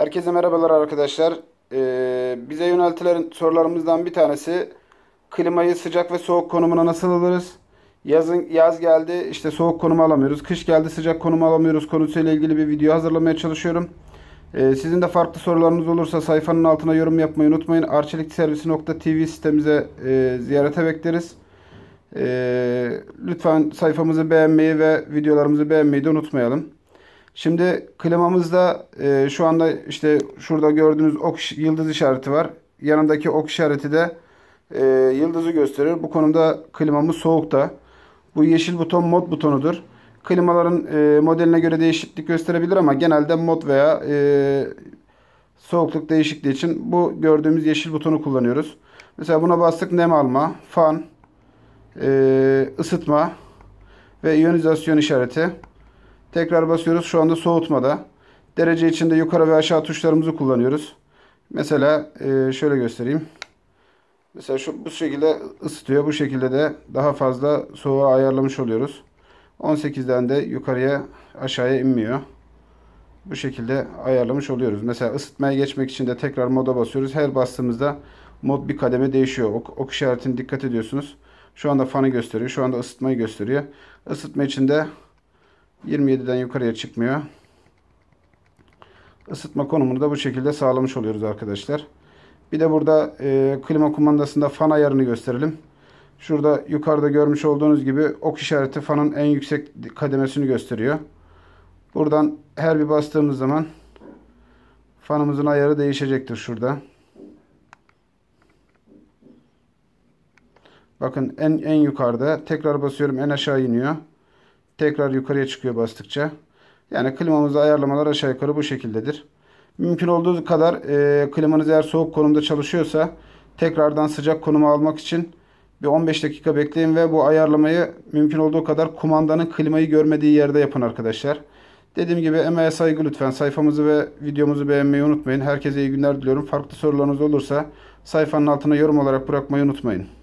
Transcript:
Herkese merhabalar arkadaşlar. Ee, bize yöneltilen sorularımızdan bir tanesi klimayı sıcak ve soğuk konumuna nasıl alırız? Yazın yaz geldi işte soğuk konumu alamıyoruz. Kış geldi sıcak konumu alamıyoruz konusuyla ilgili bir video hazırlamaya çalışıyorum. Ee, sizin de farklı sorularınız olursa sayfanın altına yorum yapmayı unutmayın. arçelikservisi.tv sitemize e, ziyarete bekleriz. E, lütfen sayfamızı beğenmeyi ve videolarımızı beğenmeyi de unutmayalım. Şimdi klimamızda e, şu anda işte şurada gördüğünüz ok yıldız işareti var. Yanındaki ok işareti de e, yıldızı gösterir. Bu konumda klimamız soğukta. Bu yeşil buton mod butonudur. Klimaların e, modeline göre değişiklik gösterebilir ama genelde mod veya e, soğukluk değişikliği için bu gördüğümüz yeşil butonu kullanıyoruz. Mesela buna bastık nem alma, fan, e, ısıtma ve iyonizasyon işareti. Tekrar basıyoruz. Şu anda soğutmada. Derece içinde yukarı ve aşağı tuşlarımızı kullanıyoruz. Mesela e, şöyle göstereyim. Mesela şu bu şekilde ısıtıyor. Bu şekilde de daha fazla soğuğa ayarlamış oluyoruz. 18'den de yukarıya aşağıya inmiyor. Bu şekilde ayarlamış oluyoruz. Mesela ısıtmaya geçmek için de tekrar moda basıyoruz. Her bastığımızda mod bir kademe değişiyor. Ok, ok işaretine dikkat ediyorsunuz. Şu anda fanı gösteriyor. Şu anda ısıtmayı gösteriyor. Isıtma için de 27'den yukarıya çıkmıyor. Isıtma konumunu da bu şekilde sağlamış oluyoruz arkadaşlar. Bir de burada e, klima kumandasında fan ayarını gösterelim. Şurada yukarıda görmüş olduğunuz gibi ok işareti fanın en yüksek kademesini gösteriyor. Buradan her bir bastığımız zaman fanımızın ayarı değişecektir şurada. Bakın en en yukarıda tekrar basıyorum en aşağı iniyor. Tekrar yukarıya çıkıyor bastıkça. Yani klimamızı ayarlamalar aşağı yukarı bu şekildedir. Mümkün olduğu kadar e, klimanız eğer soğuk konumda çalışıyorsa tekrardan sıcak konuma almak için bir 15 dakika bekleyin ve bu ayarlamayı mümkün olduğu kadar kumandanın klimayı görmediği yerde yapın arkadaşlar. Dediğim gibi emeğe saygı lütfen. Sayfamızı ve videomuzu beğenmeyi unutmayın. Herkese iyi günler diliyorum. Farklı sorularınız olursa sayfanın altına yorum olarak bırakmayı unutmayın.